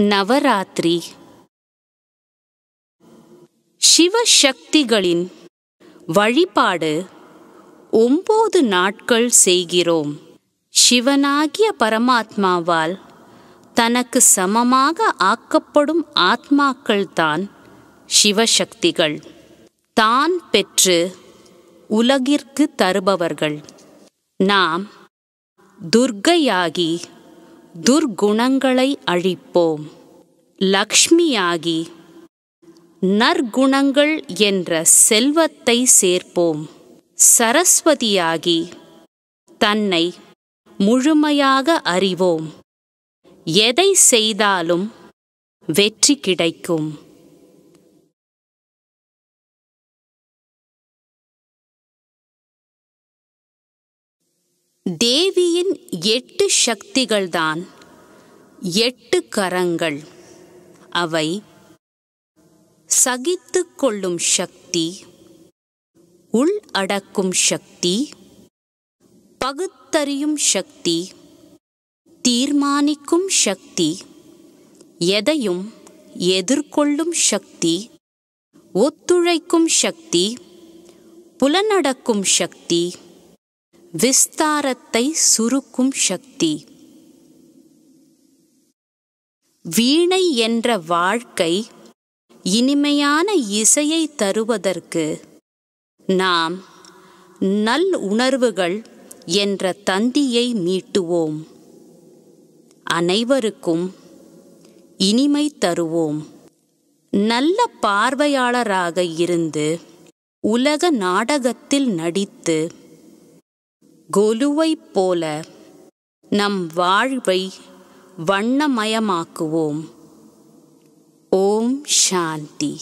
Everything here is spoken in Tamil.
நவராத்திரி. சிவசக்திகளின் வழிபாடு ஒம்பது நாட்கள் செய்கிறோம். சிவனாகிய பரமாத்மாவால் தனக்கு சமமாக ஆக்கப்படும் ஆத்மாக்கள்தான் சிவசக்திகள். தான் பெற்று உலகிற்கு தருபவர்கள். நாம் துர்க்கையாகி துர்குணங்களை அழிப்போம். லக்ஷ்மியாகி நற்குணங்கள் என்ற செல்வத்தை சேர்ப்போம். சரஸ்வதியாகி தன்னை முழுமையாக அறிவோம். எதை செய்தாலும் வெற்றி கிடைக்கும். தேவி எட்டு சக்திகள்தான். எட்டு கரங்கள். அவை சகித்து கொள்ளும் சக்தி உள் அடக்கும் சக்தி பகுத்தறியும் சக்தி தீர்மானிக்கும் சக்தி எதையும் எதிர்கொள்ளும் சக்தி ஒத்துழைக்கும் சக்தி புலனடக்கும் சக்தி விஸ்தாரத்தை சுருக்கும் சக்தி. வீணை என்ற வாழ்க்கை இனிமையான இசையை தருவதற்கு நாம் நல் உணர்வுகள் என்ற தந்தியை மீட்டுவோம். அனைவருக்கும் இனிமை தருவோம். நல்ல பார்வையாளராக இருந்து உலக நாடகத்தில் நடித்து கொலுவைப் போல நம் வாழ்வை வண்ணமயமாக்குவோம். ஓம் சாந்தி.